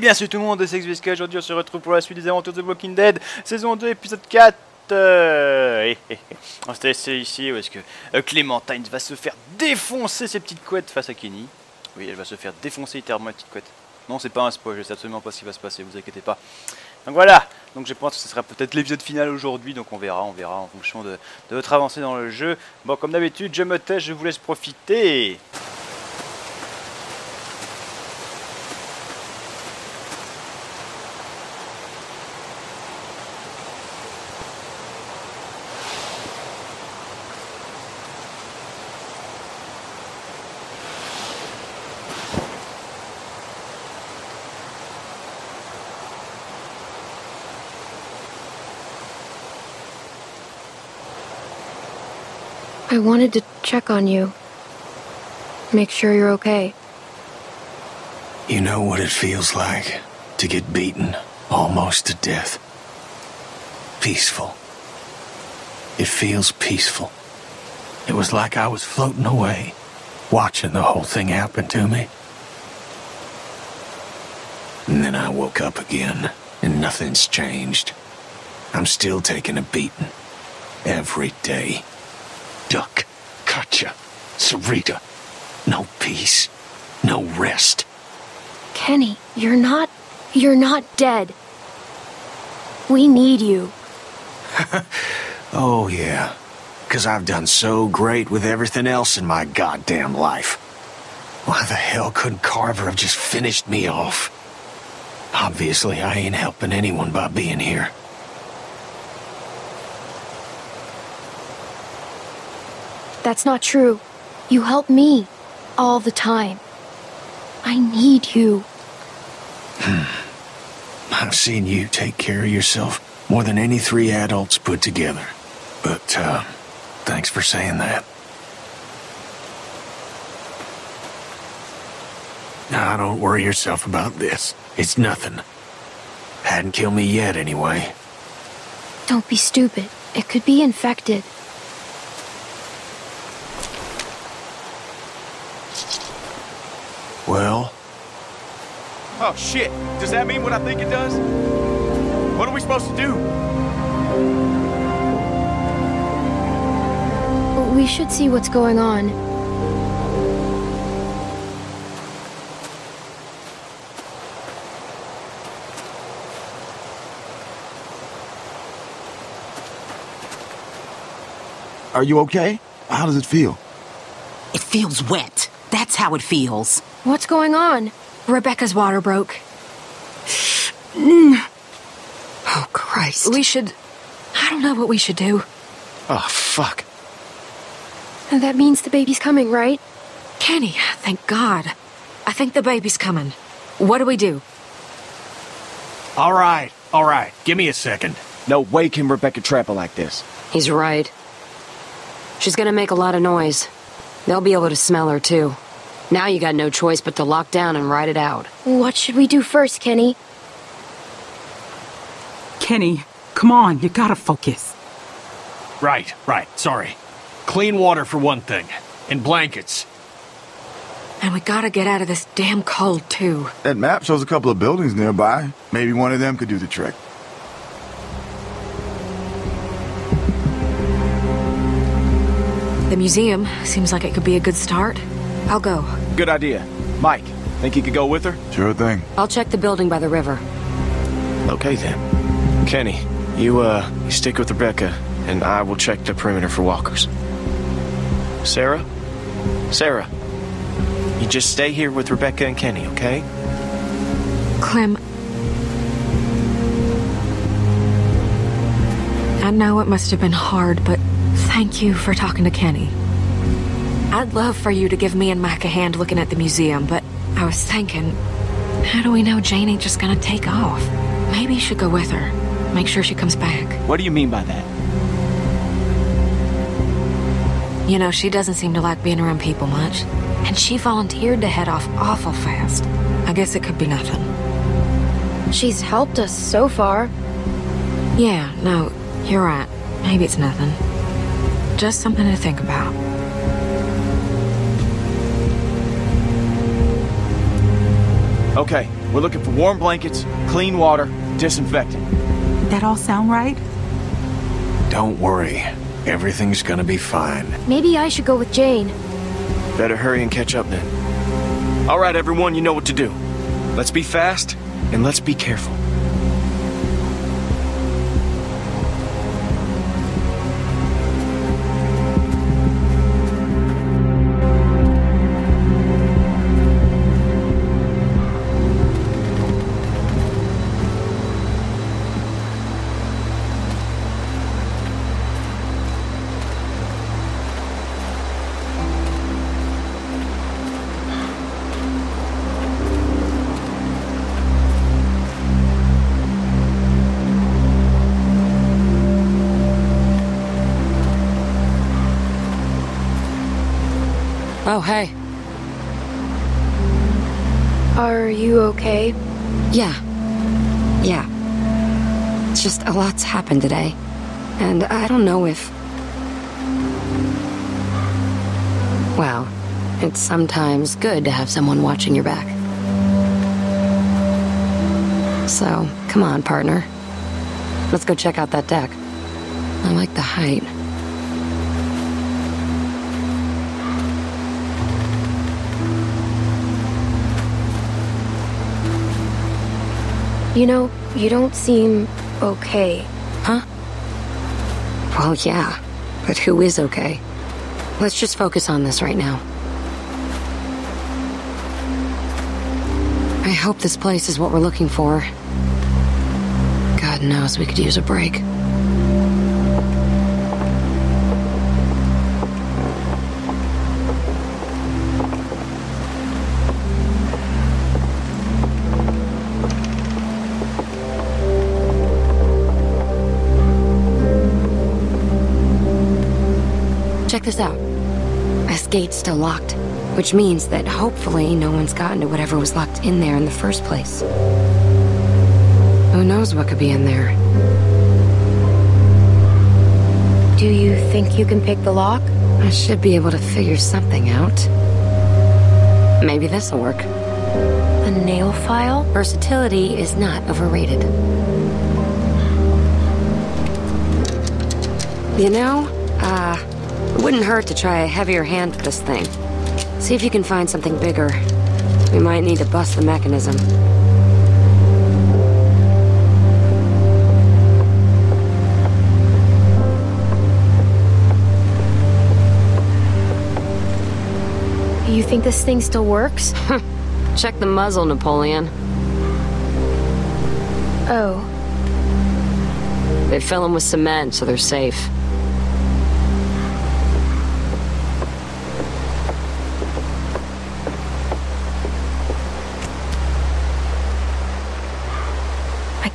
Et bien sûr tout le monde, c'est XBSK, aujourd'hui on se retrouve pour la suite des aventures de Walking Dead, saison 2, épisode 4 euh, et, et. On s'est laissé ici où est-ce que euh, Clémentine va se faire défoncer ses petites couettes face à Kenny. Oui, elle va se faire défoncer littéralement les petites couettes. Non, c'est pas un spoil, je sais absolument pas ce qui va se passer, vous inquiétez pas. Donc voilà, donc je pense que ce sera peut-être l'épisode final aujourd'hui, donc on verra, on verra en fonction de, de votre avancée dans le jeu. Bon, comme d'habitude, je me tais, je vous laisse profiter. I wanted to check on you. Make sure you're okay. You know what it feels like to get beaten almost to death. Peaceful. It feels peaceful. It was like I was floating away, watching the whole thing happen to me. And then I woke up again, and nothing's changed. I'm still taking a beating. Every day. Duck, Katjaa, Sarita. No peace. No rest. Kenny, you're not. You're not dead. We need you. Oh, yeah. Because I've done so great with everything else in my goddamn life. Why the hell couldn't Carver have just finished me off? Obviously, I ain't helping anyone by being here. That's not true. You help me. All the time. I need you. I've seen you take care of yourself more than any three adults put together. But, uh, thanks for saying that. Now, don't worry yourself about this. It's nothing. Hadn't killed me yet, anyway. Don't be stupid. It could be infected. Well, Oh shit! Does that mean what I think it does? What are we supposed to do? We should see what's going on. Are you okay? How does it feel? It feels wet. That's how it feels. What's going on? Rebecca's water broke. Oh, Christ. We should. I don't know what we should do. Oh fuck! That means the baby's coming, right? Kenny, thank God. I think the baby's coming. What do we do? all right, all right. Give me a second. No way can Rebecca trap her like this. He's right. She's gonna make a lot of noise. They'll be able to smell her, too. Now you got no choice but to lock down and ride it out. What should we do first, Kenny? Kenny, come on, you gotta focus. Right, right. Sorry. Clean water for one thing, and blankets. And we gotta get out of this damn cold, too. That map shows a couple of buildings nearby. Maybe one of them could do the trick. The museum seems like it could be a good start. I'll go. Good idea. Mike, think you could go with her? Sure thing. I'll check the building by the river. Okay then. Kenny, you uh you stick with Rebecca and I will check the perimeter for walkers. Sarah? Sarah. You just stay here with Rebecca and Kenny, okay? Clem. I know it must have been hard, but thank you for talking to Kenny. I'd love for you to give me and Mac a hand looking at the museum, but I was thinking, how do we know Jane ain't just gonna take off? Maybe you should go with her. Make sure she comes back. What do you mean by that? You know, she doesn't seem to like being around people much. And she volunteered to head off awful fast. I guess it could be nothing. She's helped us so far. Yeah, no, you're right. Maybe it's nothing. Just something to think about. Okay, We're looking for warm blankets, clean water, disinfectant. That all sound right? Don't worry. Everything's gonna be fine. Maybe I should go with Jane. Better hurry and catch up then. All right, everyone, you know what to do. Let's be fast and let's be careful. Oh, hey. Are you okay? Yeah. Yeah. It's just a lot's happened today. And I don't know if. Well, it's sometimes good to have someone watching your back. So, come on, partner. Let's go check out that deck. I like the height. You know, you don't seem okay. Huh? Well, yeah. But who is okay? Let's just focus on this right now. I hope this place is what we're looking for. God knows we could use a break. Gate's still locked, which means that hopefully no one's gotten to whatever was locked in there in the first place. Who knows what could be in there? Do you think you can pick the lock? I should be able to figure something out. Maybe this'll work. A nail file? Versatility is not overrated. You know, uh, it wouldn't hurt to try a heavier hand with this thing. See if you can find something bigger. We might need to bust the mechanism. You think this thing still works? Check the muzzle, Napoleon. Oh, They fill them with cement, so they're safe.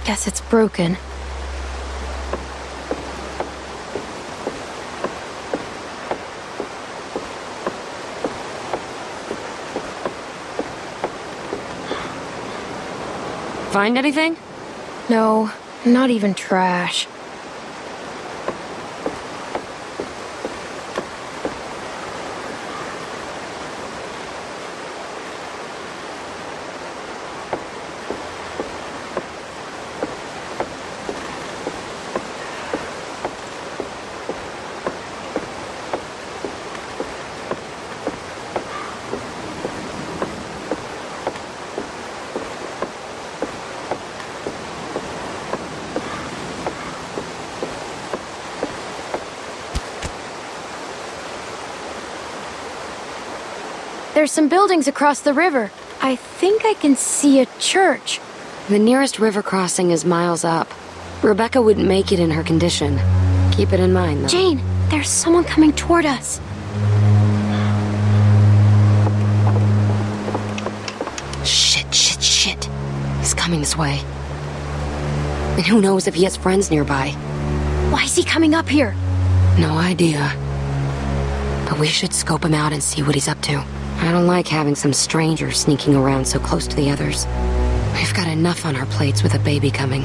Guess it's broken. Find anything? No, not even trash. There's some buildings across the river. I think I can see a church. The nearest river crossing is miles up. Rebecca wouldn't make it in her condition. Keep it in mind, though. Jane, there's someone coming toward us. Shit, shit, shit. He's coming this way. And who knows if he has friends nearby. Why is he coming up here? No idea. But we should scope him out and see what he's up to. I don't like having some stranger sneaking around so close to the others. We've got enough on our plates with a baby coming.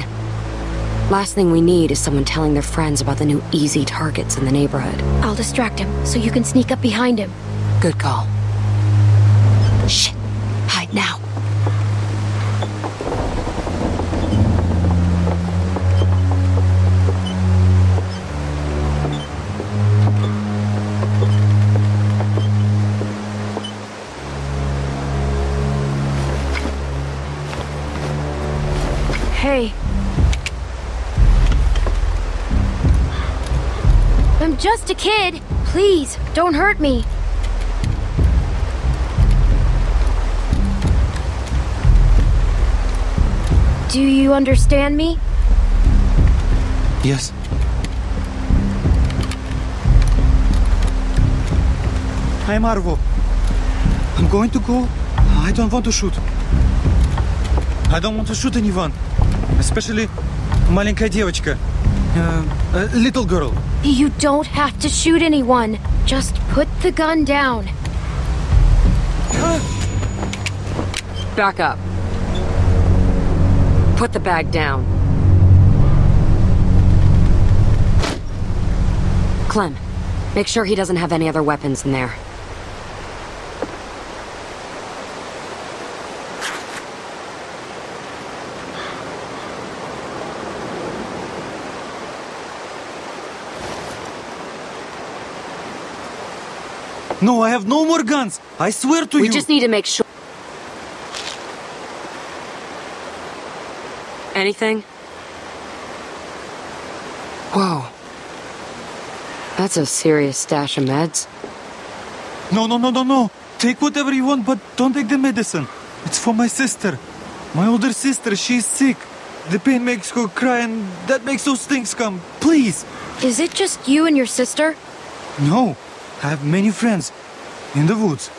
Last thing we need is someone telling their friends about the new easy targets in the neighborhood. I'll distract him so you can sneak up behind him. Good call. Shit. just a kid. Please, don't hurt me. Do you understand me? Yes. I'm Arvo. I'm going to go. I don't want to shoot. I don't want to shoot anyone. Especially маленькая девочка. Uh, a little girl. You don't have to shoot anyone. Just put the gun down. Back up. Put the bag down. Clem, make sure he doesn't have any other weapons in there. No, I have no more guns. I swear to you. we you. just need to make sure. Anything? Whoa. That's a serious stash of meds. No, no, no, no, no. Take whatever you want, but don't take the medicine. It's for my sister. My older sister, she's sick. The pain makes her cry, and that makes those things come. Please. Is it just you and your sister? No. I have many friends. In the woods.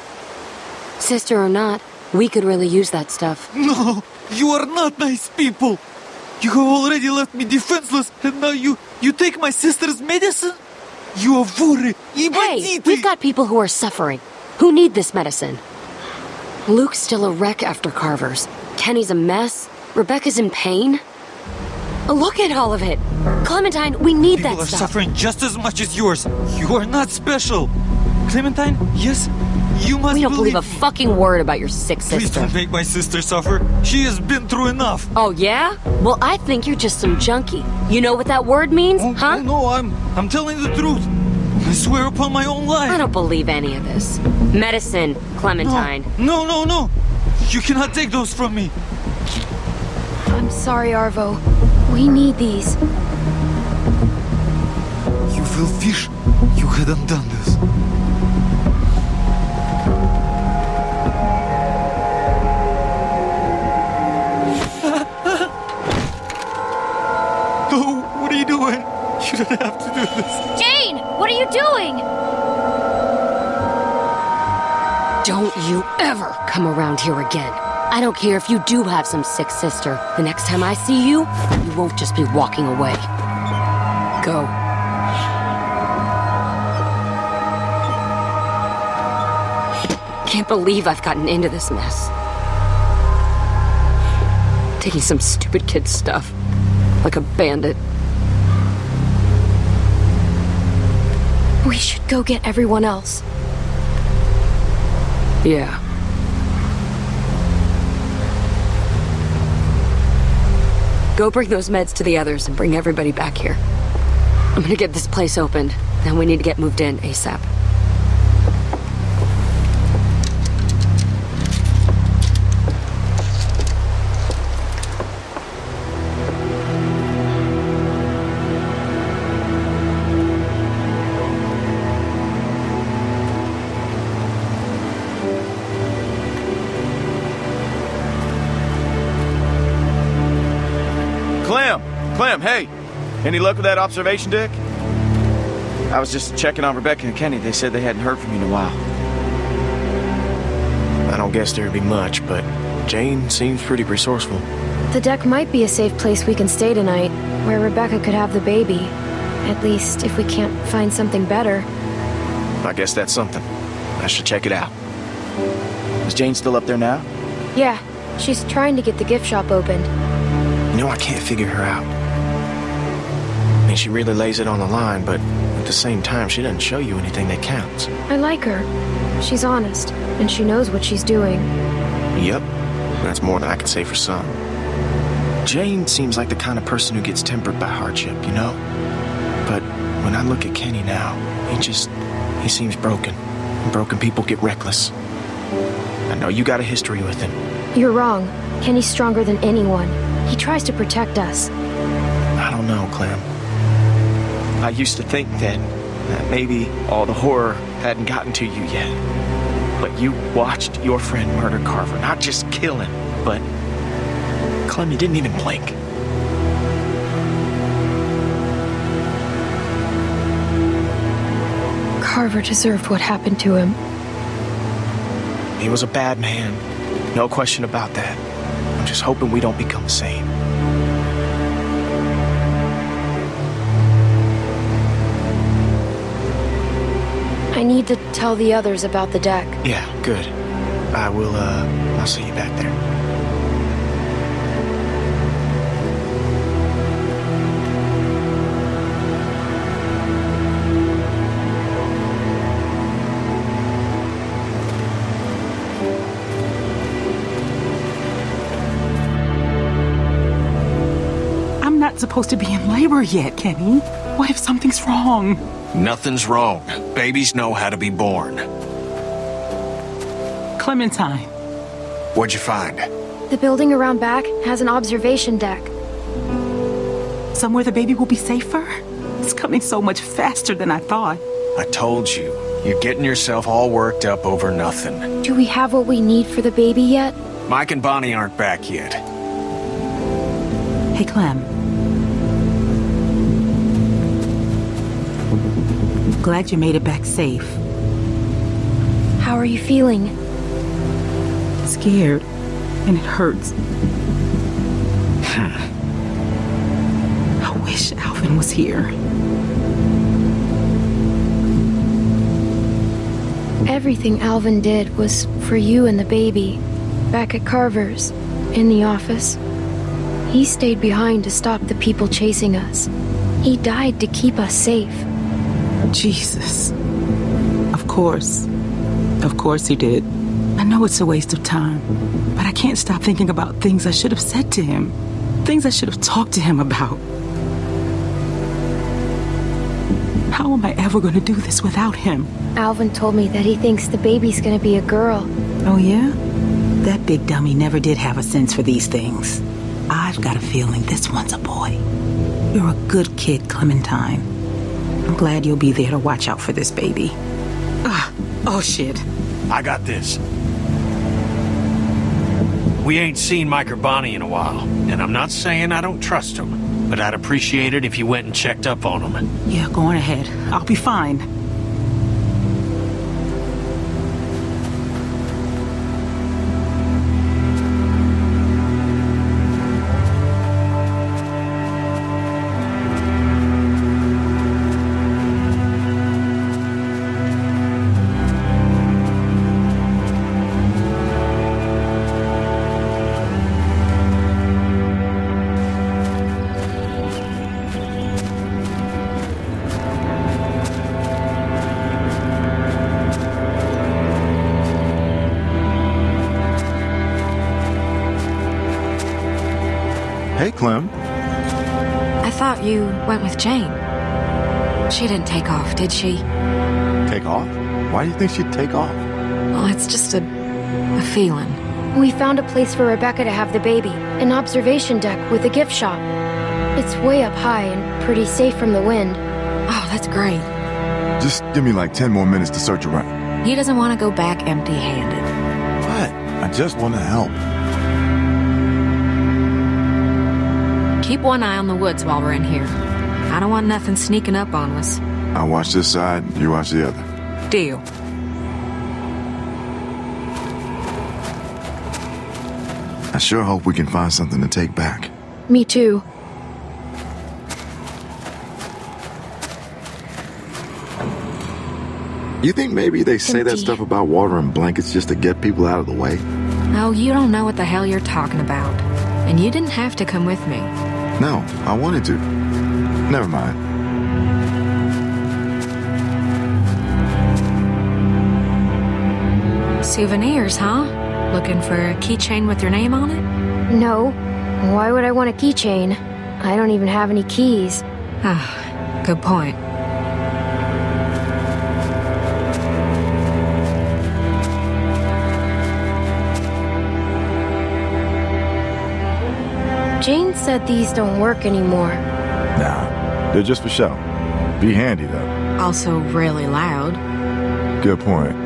Sister or not, we could really use that stuff. No, you are not nice people. You have already left me defenseless, and now you you take my sister's medicine. You are worried. Hey, we've got people who are suffering, who need this medicine. Luke's still a wreck after Carver's. Kenny's a mess. Rebecca's in pain. Look at all of it. Clementine, we need People that are suffering just as much as yours. You are not special. Clementine, yes, you must we don't believe a fucking word about your sick sister. Please don't make my sister suffer. She has been through enough. Oh, yeah? Well, I think you're just some junkie. You know what that word means, Oh, huh? oh, no, I'm I'm telling the truth. I swear upon my own life. I don't believe any of this. Medicine, Clementine. No, no, no. You cannot take those from me. I'm sorry, Arvo. We need these. You will fish. You hadn't done this. No, oh, what are you doing? You don't have to do this. Jane, what are you doing? Don't you ever come around here again. I don't care if you do have some sick sister. The next time I see you, you won't just be walking away. Go. Can't believe I've gotten into this mess. Taking some stupid kid's stuff. Like a bandit. We should go get everyone else. Yeah. Go bring those meds to the others and bring everybody back here. I'm gonna get this place opened. Then we need to get moved in ASAP. Hey! Any luck with that observation deck? I was just checking on Rebecca and Kenny. They said they hadn't heard from you in a while. I don't guess there'd be much, but Jane seems pretty resourceful. The deck might be a safe place we can stay tonight, where Rebecca could have the baby. At least, if we can't find something better. I guess that's something. I should check it out. Is Jane still up there now? Yeah, she's trying to get the gift shop opened. You know, I can't figure her out. Mean, she really lays it on the line, but at the same time, she doesn't show you anything that counts. I like her. She's honest, and she knows what she's doing. Yep, that's more than I can say for some. Jane seems like the kind of person who gets tempered by hardship, you know? But when I look at Kenny now, he just. he seems broken. And broken people get reckless. I know you got a history with him. You're wrong. Kenny's stronger than anyone. He tries to protect us. I don't know, Clem. I used to think then that maybe all the horror hadn't gotten to you yet. But you watched your friend murder Carver, not just kill him, but Clem, you didn't even blink. Carver deserved what happened to him. He was a bad man. No question about that. I'm just hoping we don't become the same. I need to tell the others about the deck. Yeah, good. I will, uh, I'll see you back there. Supposed to be in labor yet, Kenny. What if something's wrong? Nothing's wrong. Babies know how to be born. Clementine. What'd you find? The building around back has an observation deck. Somewhere the baby will be safer? It's coming so much faster than I thought. I told you. You're getting yourself all worked up over nothing. Do we have what we need for the baby yet? Mike and Bonnie aren't back yet. Hey, Clem. Glad you made it back safe. How are you feeling? Scared. And it hurts. I wish Alvin was here. Everything Alvin did was for you and the baby. Back at Carver's, in the office. He stayed behind to stop the people chasing us. He died to keep us safe. Jesus. Of course. Of course he did. I know it's a waste of time, but I can't stop thinking about things I should have said to him. Things I should have talked to him about. How am I ever going to do this without him? Alvin told me that he thinks the baby's gonna be a girl. Oh, yeah? That big dummy never did have a sense for these things. I've got a feeling this one's a boy. You're a good kid, Clementine. I'm glad you'll be there to watch out for this baby. Ah, oh shit. I got this. We ain't seen Mike or Bonnie in a while, and I'm not saying I don't trust them, but I'd appreciate it if you went and checked up on them. Yeah, go on ahead. I'll be fine. Hey, Clem. I thought you went with Jane. She didn't take off, did she? Take off? Why do you think she'd take off? Well, it's just a, a feeling. We found a place for Rebecca to have the baby an observation deck with a gift shop. It's way up high and pretty safe from the wind. Oh, that's great. Just give me like 10 more minutes to search around. He doesn't want to go back empty handed. What? I just want to help. Keep one eye on the woods while we're in here. I don't want nothing sneaking up on us. I'll watch this side, you watch the other. Deal. I sure hope we can find something to take back. Me too. You think maybe they say that stuff about water and blankets just to get people out of the way? Oh, you don't know what the hell you're talking about. And you didn't have to come with me. No, I wanted to. Never mind. Souvenirs, huh? Looking for a keychain with your name on it? No. Why would I want a keychain? I don't even have any keys. Ah, good point. Said these don't work anymore. Nah, they're just for show. Be handy, though. also really loud. Good point.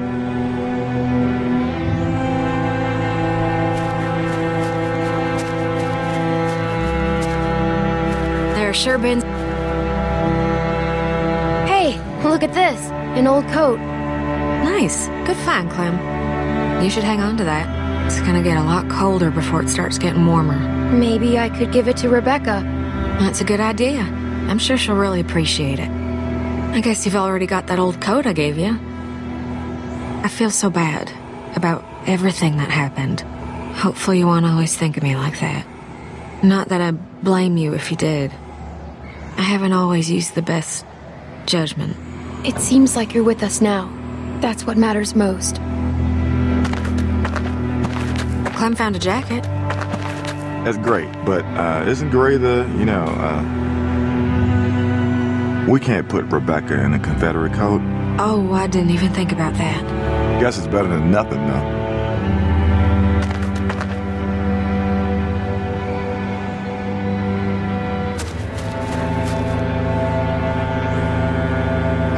There sure been. Hey, look at this. An old coat. Nice. Good find, Clem. You should hang on to that. It's gonna get a lot colder before it starts getting warmer. Maybe I could give it to Rebecca. That's a good idea. I'm sure she'll really appreciate it. I guess you've already got that old coat I gave you. I feel so bad about everything that happened. Hopefully you won't always think of me like that. Not that I blame you if you did. I haven't always used the best judgment. It seems like you're with us now. That's what matters most. Clem found a jacket. That's great, but uh, isn't Gray the, you know, uh, we can't put Rebecca in a Confederate coat. Oh, I didn't even think about that. Guess it's better than nothing, though.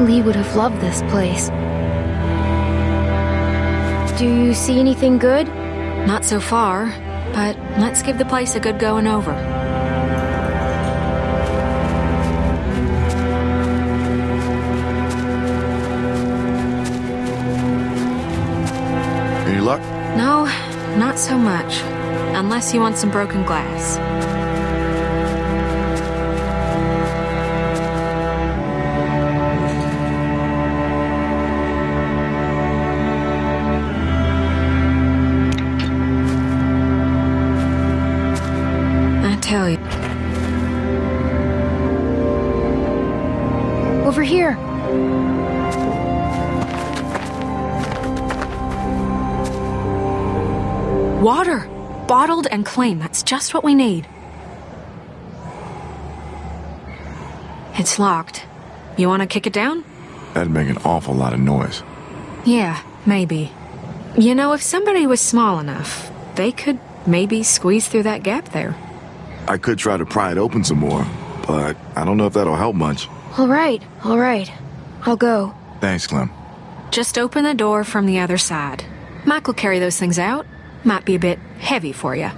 Lee would have loved this place. Do you see anything good? Not so far, but let's give the place a good going over. Any luck? No, not so much. Unless you want some broken glass. And clean. That's just what we need. It's locked. You want to kick it down? That'd make an awful lot of noise. Yeah, maybe. You know, if somebody was small enough, they could maybe squeeze through that gap there. I could try to pry it open some more, but I don't know if that'll help much. All right, all right. I'll go. Thanks, Clem. Just open the door from the other side. Mike will carry those things out. Might be a bit heavy for you.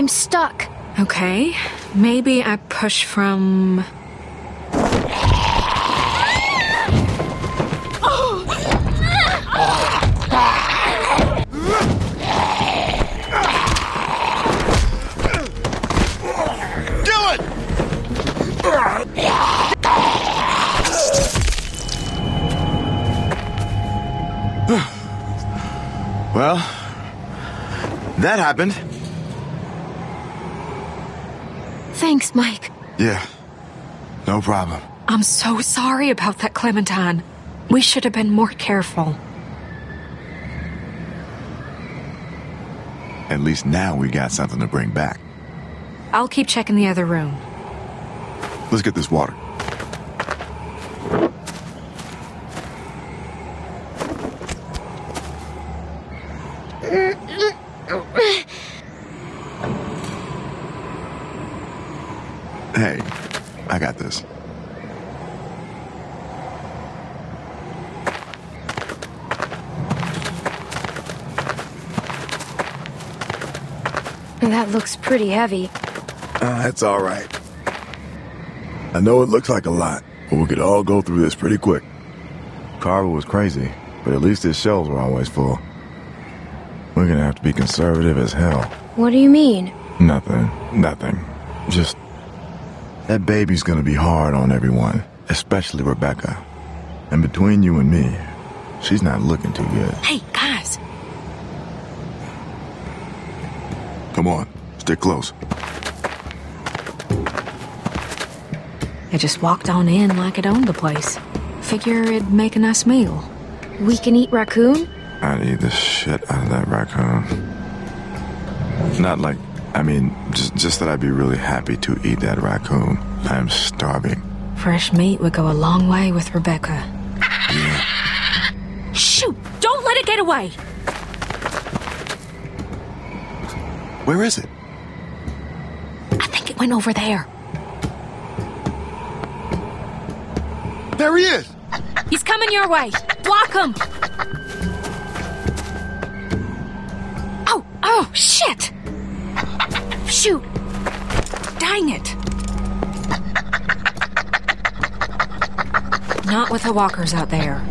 I'm stuck. Okay, maybe I push from. It. Well, that happened. Thanks, Mike. Yeah, no problem. I'm so sorry about that, Clementine. We should have been more careful. At least now we got something to bring back. I'll keep checking the other room. Let's get this water. Hey, I got this. That looks pretty heavy. Uh, that's all right. I know it looks like a lot, but we could all go through this pretty quick. Carver was crazy, but at least his shelves were always full. We're gonna have to be conservative as hell. What do you mean? Nothing. Nothing. Just. That baby's gonna be hard on everyone, especially Rebecca. And between you and me, she's not looking too good. Hey, guys! Come on, stick close. I just walked on in like it owned the place. Figure it'd make a nice meal. We can eat raccoon? I'd eat the shit out of that raccoon. Not like, I mean, just, just that I'd be really happy to eat that raccoon. I'm starving. Fresh meat would go a long way with Rebecca. Yeah. Shoot! Don't let it get away! Where is it? Went over there. There he is! He's coming your way. Block him. Oh, oh, shit. Shoot. Dang it. Not with the walkers out there.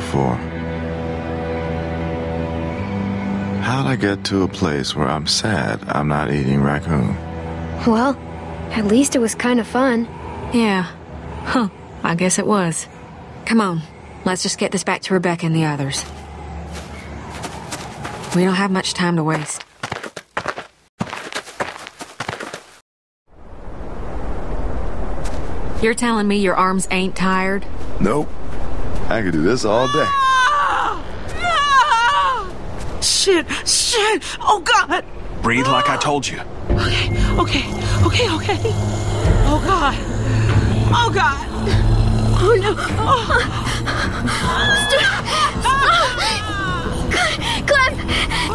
Before. How'd I get to a place where I'm sad I'm not eating raccoon? Well, at least it was kind of fun. Yeah. Huh. I guess it was. Come on. Let's just get this back to Rebecca and the others. We don't have much time to waste. You're telling me your arms ain't tired? Nope. I could do this all day. Shit, shit. Oh, God. Breathe like I told you. Okay, okay, okay, okay. Oh, God. Oh, God. Oh no! Clem!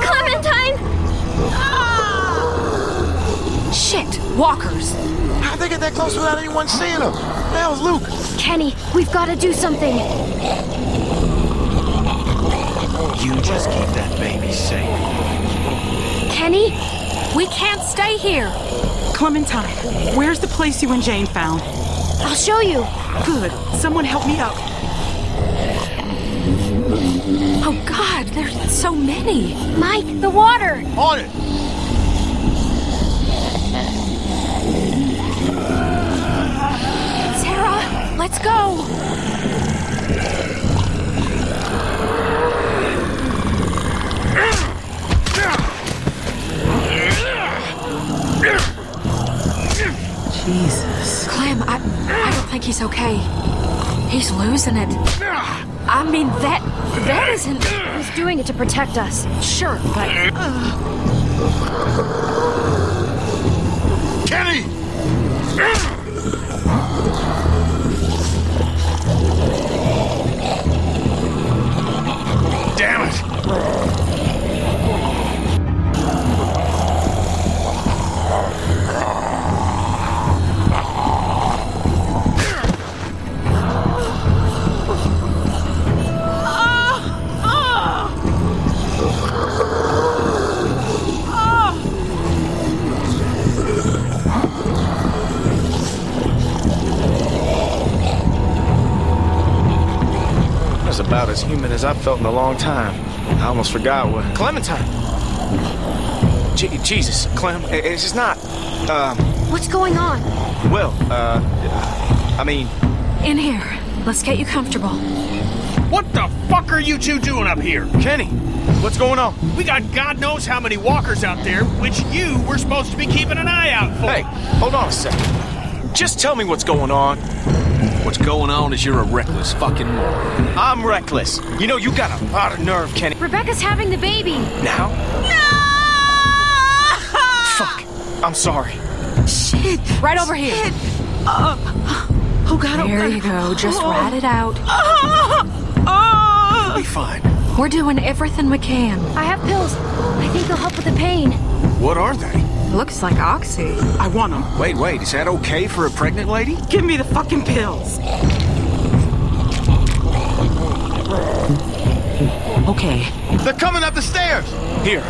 Clementine! Shit! Walkers! How'd they get that close without anyone seeing them? That was Luke? Kenny, we've got to do something. You just keep that baby safe. Kenny? We can't stay here! Clementine, where's the place you and Jane found? I'll show you. Good. Someone help me up. Oh god, there's so many! Mike, the water! On it! Let's go! Jesus. Clem, I, I don't think he's okay. He's losing it. I mean, that, that isn't... He's doing it to protect us. Sure, but... Kenny! About as human as I've felt in a long time. I almost forgot what. Clementine! Je- Jesus, Clem, i- it's just not. Um, What's going on? well, uh. I mean, In here. Let's get you comfortable. What the fuck are you two doing up here? Kenny, what's going on? We got God knows how many walkers out there, which you were supposed to be keeping an eye out for. Hey, hold on a second. Just tell me what's going on. What's going on is you're a reckless fucking moron. I'm reckless. You know, you got a lot of nerve, Kenny. Rebecca's having the baby. Now? No! Fuck. I'm sorry. Shit. Right over here. Uh, oh, God. oh, God. you go. Just Oh. ride it out. Oh. Be fine. We're doing everything we can. I have pills. I think they'll help with the pain. What are they? Looks like Oxy. I want them. Wait, wait, is that okay for a pregnant lady? Give me the fucking pills. Okay. They're coming up the stairs! Here.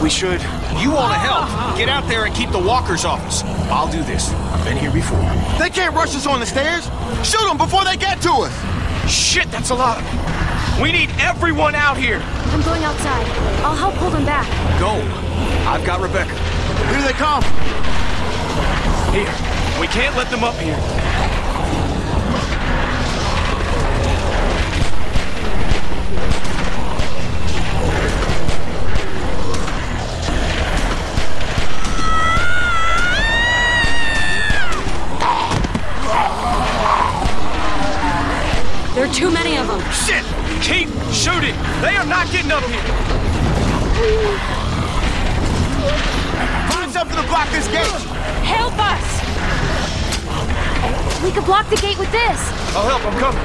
we should. You want to help? Get out there and keep the walkers off us. I'll do this. I've been here before. They can't rush us on the stairs! Shoot them before they get to us! Shit, that's a lot. We need everyone out here. I'm going outside. I'll help hold them back. Go. I've got Rebecca. Here they come! Here. We can't let them up here. I'll help,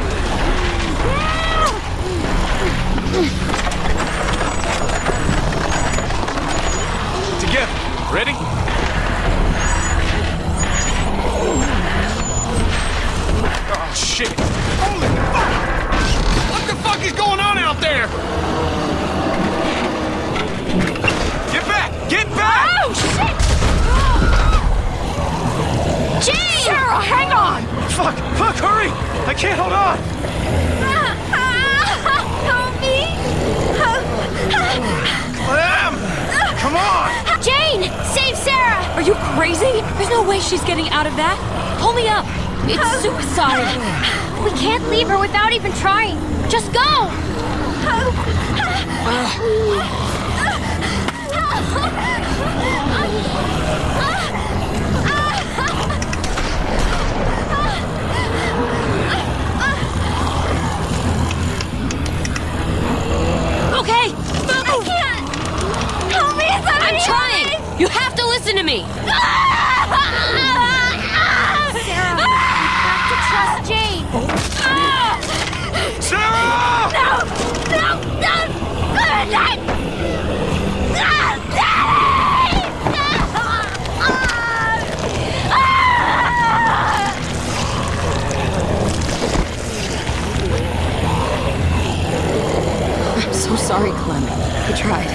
me. I'm so sorry, Clem. I tried.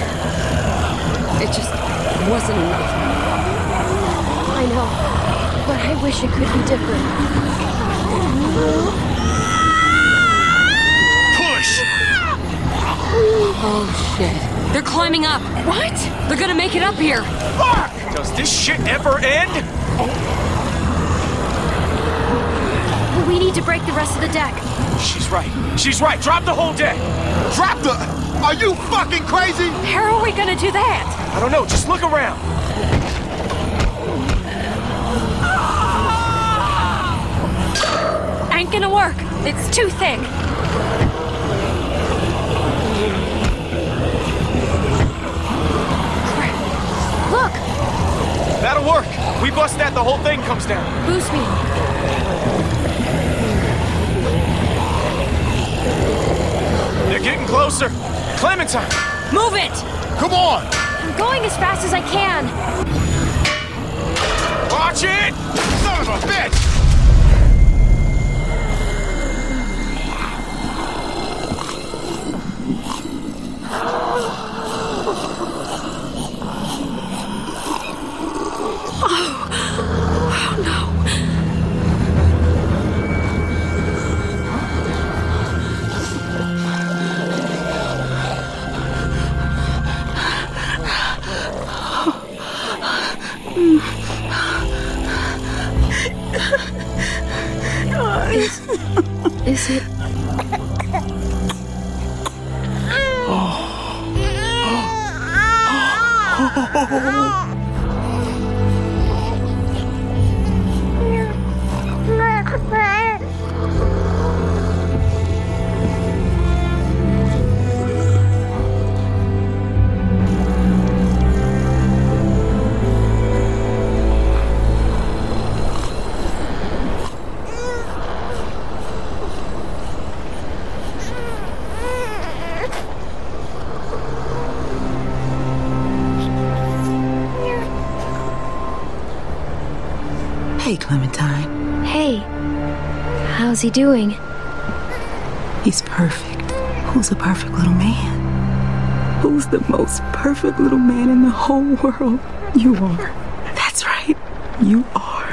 It just wasn't enough. I know, but I wish it could be different. Push! Oh shit. They're climbing up. What? They're gonna make it up here. Fuck! Does this shit ever end? Oh. We need to break the rest of the deck. She's right. She's right. Drop the whole deck. Drop the. Are you fucking crazy? How are we gonna do that? I don't know. Just look around. Gonna work. It's too thick. Look! That'll work. We bust that, the whole thing comes down. Boost me. They're getting closer. Clementine! Move it! Come on! I'm going as fast as I can. He doing? He's perfect. Who's a perfect little man? Who's the most perfect little man in the whole world? You are. That's right. You are.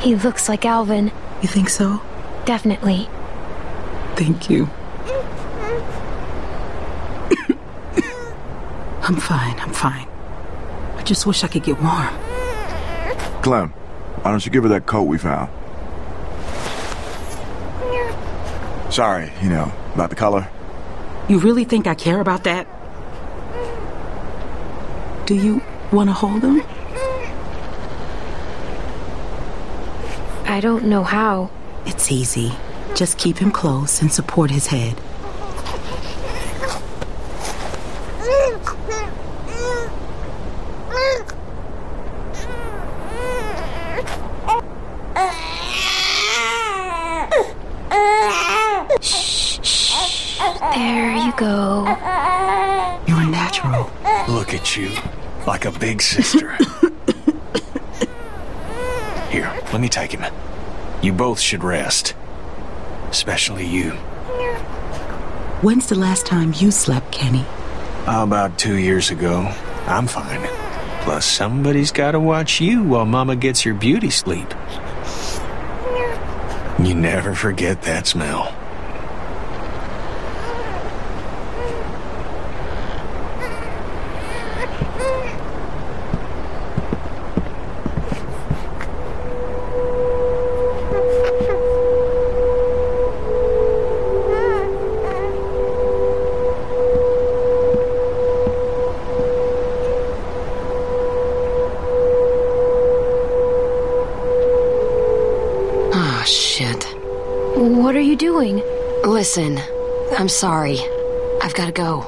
He looks like Alvin. You think so? Definitely. Thank you. I'm fine. I'm fine. I just wish I could get warm. Clem, why don't you give her that coat we found? Sorry, you know, about the color. You really think I care about that? Do you want to hold him? I don't know how. It's easy. Just keep him close and support his head. There you go. You're natural. Look at you, like a big sister. Here, let me take him. You both should rest. Especially you. When's the last time you slept, Kenny? How about two years ago? I'm fine. Plus, somebody's gotta watch you while Mama gets your beauty sleep. You never forget that smell. What are you doing? Listen, I'm sorry. I've gotta go.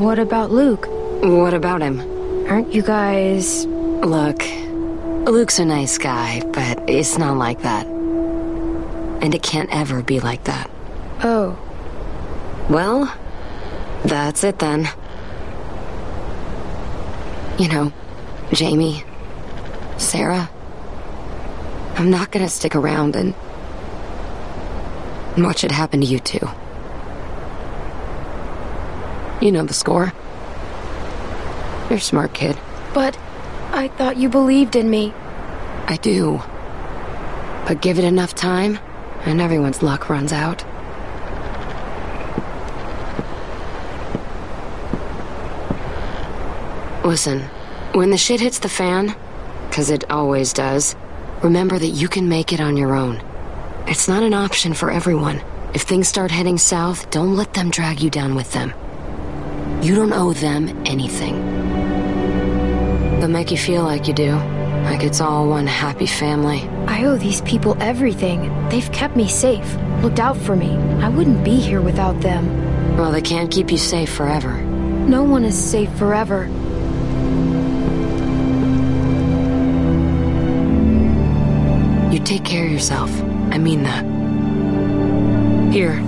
What about Luke? What about him? Aren't you guys. Look, Luke's a nice guy, but it's not like that. And it can't ever be like that. Oh. Well, that's it then. You know, Jamie, Sarah, I'm not gonna stick around and watch it happen to you two. You know the score. You're a smart kid. But I thought you believed in me. I do. But give it enough time, and everyone's luck runs out. Listen, when the shit hits the fan, because it always does, remember that you can make it on your own. It's not an option for everyone. If things start heading south, don't let them drag you down with them. You don't owe them anything. They'll make you feel like you do. Like it's all one happy family. I owe these people everything. They've kept me safe, looked out for me. I wouldn't be here without them. Well, they can't keep you safe forever. No one is safe forever. Take care of yourself. I mean that. Here.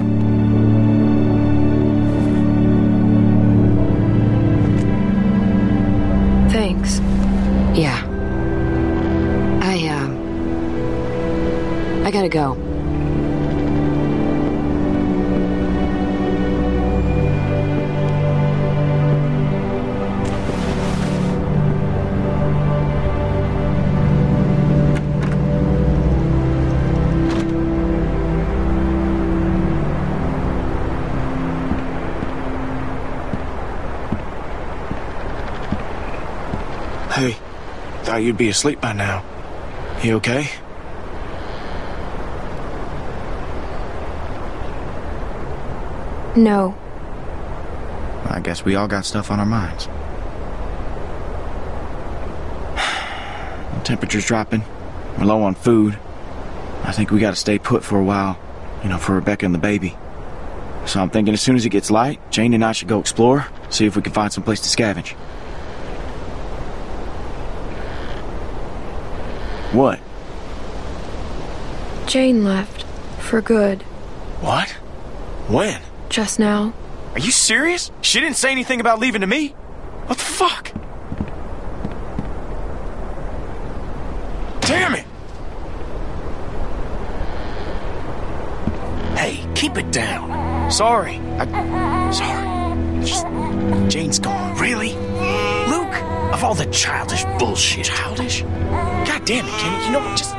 Thought you'd be asleep by now. You okay? No. I guess we all got stuff on our minds. The temperature's dropping. We're low on food. I think we gotta stay put for a while, you know, for Rebecca and the baby. So I'm thinking as soon as it gets light, Jane and I should go explore, see if we can find some place to scavenge. What? Jane left. For good. What? When? Just now. Are you serious? She didn't say anything about leaving to me? What the fuck? Damn it! Hey, keep it down. Sorry. I. Sorry. Just. Jane's gone. Really? Luke, of all the childish bullshit. Childish? God damn it, Kenny. You know what? Just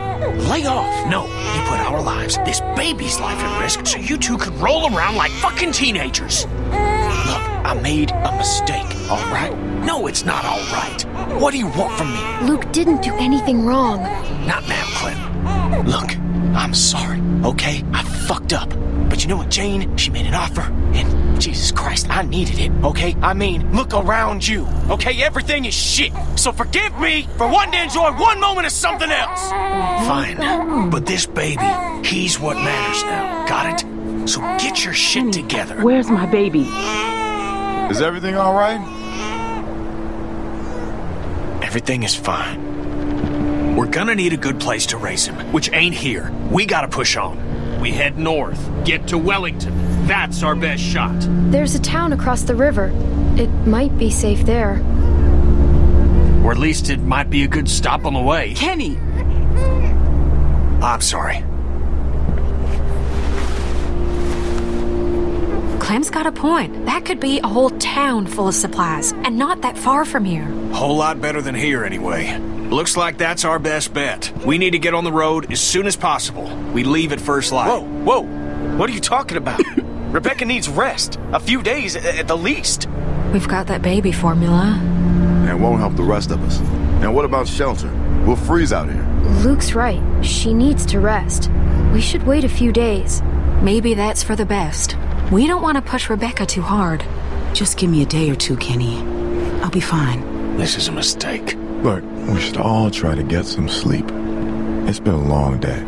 lay off. No, you put our lives, this baby's life at risk so you two could roll around like fucking teenagers. Look, I made a mistake, all right? No, it's not all right. What do you want from me? Luke didn't do anything wrong. Not now, Clem. Look, I'm sorry, okay? I fucked up. But you know what, Jane? She made an offer, and Jesus Christ, I needed it, okay? I mean, look around you, okay? Everything is shit. So forgive me for wanting to enjoy one moment of something else. Fine, but this baby, he's what matters now. Got it? So get your shit together. Where's my baby? Is everything all right? Everything is fine. We're gonna need a good place to raise him, which ain't here. We gotta push on. We head north, get to Wellington. That's our best shot. There's a town across the river. It might be safe there. Or at least it might be a good stop on the way. Kenny! I'm sorry. Clem's got a point. That could be a whole town full of supplies, and not that far from here. A whole lot better than here, anyway. Looks like that's our best bet. We need to get on the road as soon as possible. We leave at first light. Whoa, whoa! What are you talking about? Rebecca needs rest. A few days at the least. We've got that baby formula. And won't help the rest of us. And what about shelter? We'll freeze out here. Luke's right. She needs to rest. We should wait a few days. Maybe that's for the best. We don't want to push Rebecca too hard. Just give me a day or two, Kenny. I'll be fine. This is a mistake. Look, we should all try to get some sleep. It's been a long day.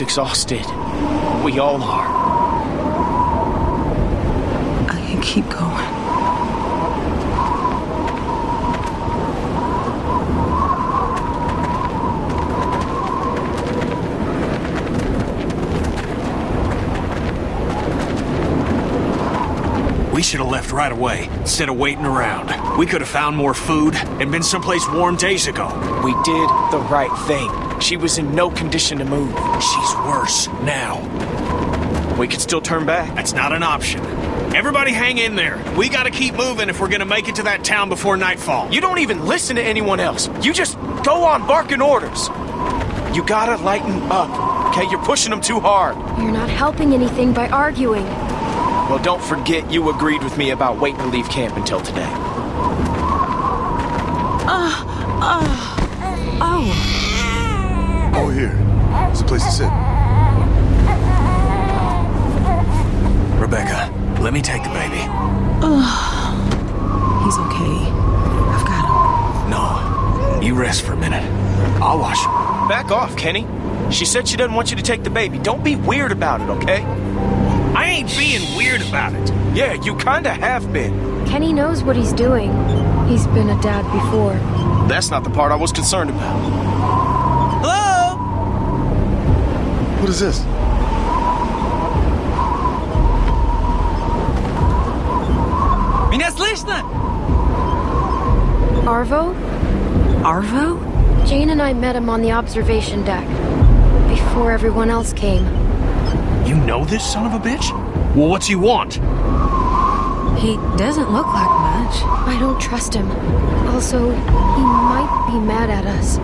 Exhausted. We all are. I can keep going. Should have left right away instead of waiting around. We could have found more food and been someplace warm days ago. We did the right thing. She was in no condition to move. She's worse now. We could still turn back. That's not an option. Everybody hang in there. We gotta keep moving if we're gonna make it to that town before nightfall. You don't even listen to anyone else. You just go on barking orders. You gotta lighten up. Okay, you're pushing them too hard. You're not helping anything by arguing. Well, don't forget you agreed with me about waiting to leave camp until today. Uh, uh, oh, Over here. It's a place to sit. Rebecca, let me take the baby. He's okay. I've got him. No, you rest for a minute. I'll wash him. Back off, Kenny. She said she doesn't want you to take the baby. Don't be weird about it, okay? I ain't being weird about it. Yeah, you kinda have been. Kenny knows what he's doing. He's been a dad before. That's not the part I was concerned about. Hello? What is this? Меня слышно? Arvo? Arvo? Jane and I met him on the observation deck. Before everyone else came. You know this son of a bitch? Well, what's he want? He doesn't look like much. I don't trust him. Also, he might be mad at us.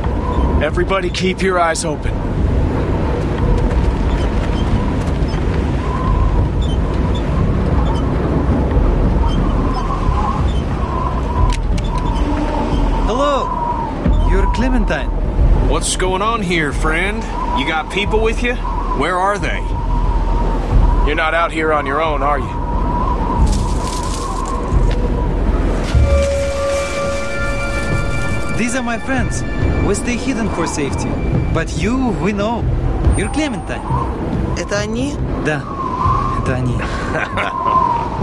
Everybody keep your eyes open. Hello. You're Clementine. What's going on here, friend? You got people with you? Where are they? You're not out here on your own, are you? These are my friends. We stay hidden for safety. But you, we know. You're Clementine. Это они? Да, это они.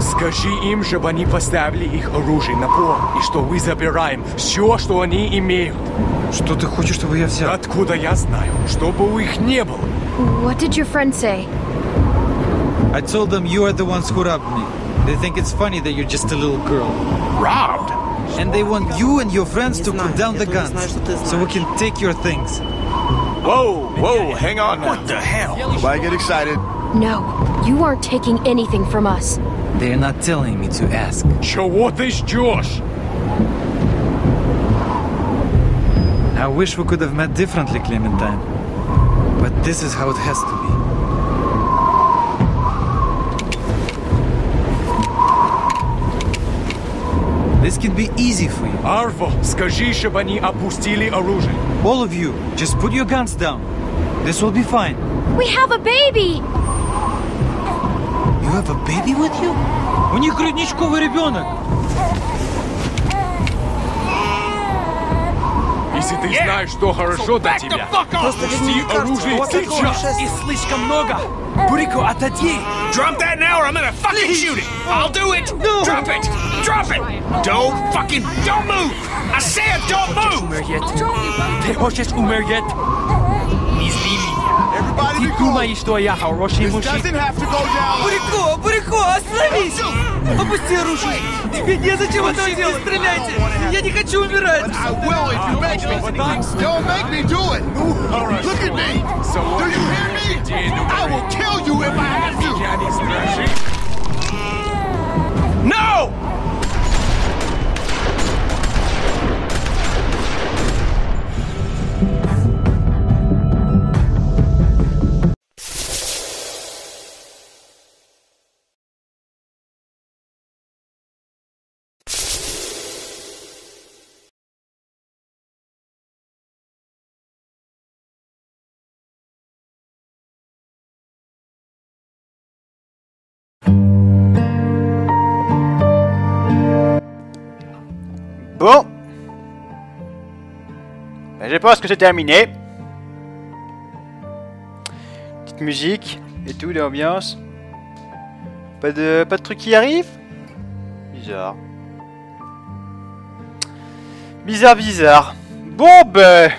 Скажи им, чтобы они поставили их оружие на пол, и что мы забираем все, что они имеют. Что ты хочешь, чтобы я взял? Откуда я знаю? Чтобы у их не было. What did your friend say? I told them you are the ones who robbed me. They think it's funny that you're just a little girl. Robbed? And they want you and your friends to put down the guns so we can take your things. Whoa, whoa, hang on. What the hell? Why get excited? No, you aren't taking anything from us. They're not telling me to ask. So what is Josh? I wish we could have met differently, Clementine. But this is how it has to be. This can be easy for you. Арво, скажи, чтобы они опустили оружие. All of you, just put your guns down. This will be fine. We have a baby! You have a baby with you? У них грудничковый ребенок. Если ты знаешь, что хорошо для тебя, опусти оружие сейчас. Их слишком много. Бурико, отойди. Drop that now or I'm gonna fucking shoot it. I'll do it. Drop it. Drop it. Don't fucking, don't move. I said don't move. Умереть. Ты хочешь умереть? Everybody Ты думаешь, что я хороший This мужчина? doesn't have to go down. Бурико, Бурико, остановись! Опусти оружие! Тебе незачем этого делать! Не стреляйте! Я не хочу умирать! I will if you make me. Don't make me do it. Look at me. Do you hear me? I will kill you if I have to. Я не страшен. No! Je pense que c'est terminé. Petite musique et tout, l'ambiance. Pas de, pas de trucs qui arrivent? Bizarre. Bizarre, bizarre. Bon, ben...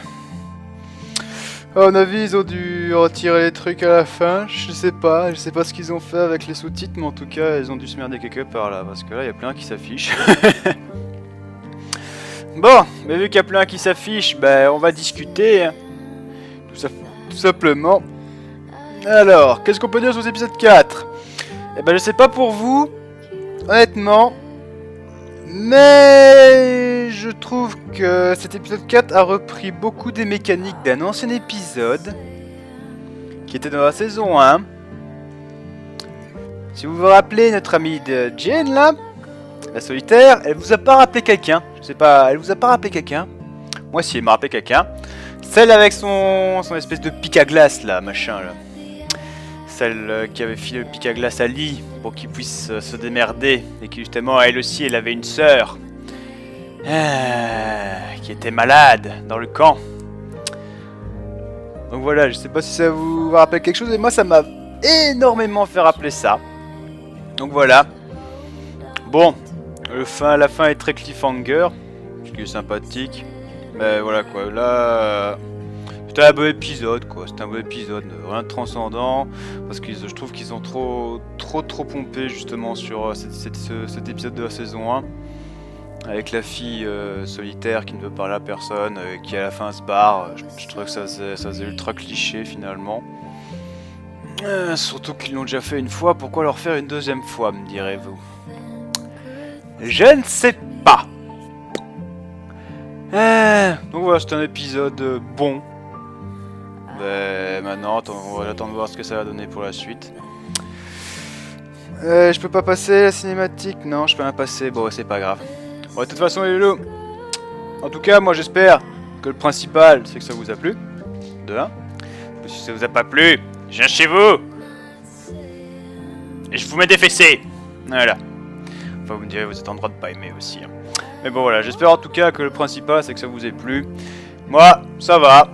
À mon avis, ils ont dû retirer les trucs à la fin. Je sais pas, je sais pas ce qu'ils ont fait avec les sous-titres, mais en tout cas, ils ont dû se merder quelque part là, parce que là, il y a plein qui s'affichent. Bon, mais vu qu'il y a plein qui s'affichent, ben on va discuter. hein. Tout, simplement. Alors, qu'est-ce qu'on peut dire sur cet épisode 4 Eh ben je sais pas pour vous, honnêtement. Mais je trouve que cet épisode 4 a repris beaucoup des mécaniques d'un ancien épisode qui était dans la saison 1. Si vous vous rappelez notre amie de Jane là, la solitaire, elle vous a pas rappelé quelqu'un. Je sais pas, elle vous a pas rappelé quelqu'un. Moi si, elle m'a rappelé quelqu'un. Celle avec son, son espèce de pic à glace là, machin. Celle euh, qui avait filé le pic à glace à Lee pour qu'il puisse euh, se démerder. Et qui justement, elle aussi, elle avait une sœur. Ah, qui était malade dans le camp. Donc voilà, je sais pas si ça vous rappelle quelque chose, mais moi ça m'a énormément fait rappeler ça. Donc voilà. Bon, le fin, la fin est très cliffhanger, ce qui est sympathique. Mais voilà quoi, là, euh, c'était un beau épisode quoi, c'était un beau épisode, rien de transcendant, parce que je trouve qu'ils ont trop, trop, trop pompé justement sur euh, cet épisode de la saison 1. Avec la fille euh, solitaire qui ne veut parler à personne, euh, qui à la fin se barre, je, je trouvais que ça faisait, ça ultra cliché finalement. Euh, surtout qu'ils l'ont déjà fait une fois, pourquoi leur faire une deuxième fois, me direz-vous? Je ne sais pas. Euh, donc voilà, c'est un épisode euh, bon. Ben, maintenant, on va attendre de voir ce que ça va donner pour la suite. Euh, je peux pas passer la cinématique? Non, je peux pas passer. Bon, c'est pas grave. Bon, de toute façon, les loulous. En tout cas, moi j'espère que le principal, c'est que ça vous a plu. De 1. Si ça vous a pas plu, je viens chez vous. Et je vous mets des fessées. Voilà. Enfin, vous me direz, vous êtes en droit de pas aimer aussi. hein. Mais bon, voilà. J'espère en tout cas que le principal, c'est que ça vous ait plu. Moi, ça va.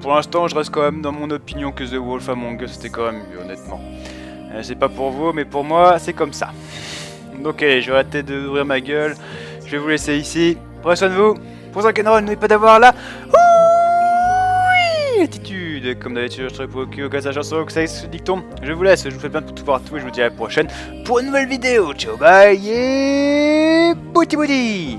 Pour l'instant, je reste quand même dans mon opinion que The Wolf Among Us, c'était quand même mieux, honnêtement. Euh, c'est pas pour vous, mais pour moi, c'est comme ça. Donc, allez, je vais arrêter d'ouvrir ma gueule. Je vais vous laisser ici. Prenez soin de vous. Pour ça, Canron, n'oubliez pas d'avoir la... Oui attitude. Comme d'habitude, je serai pour au cas sa chanson, que ça ce dicton. Je vous laisse, je vous fais plein de tout partout et je vous dis à la prochaine pour une nouvelle vidéo. Ciao, bye et... Bouti bouti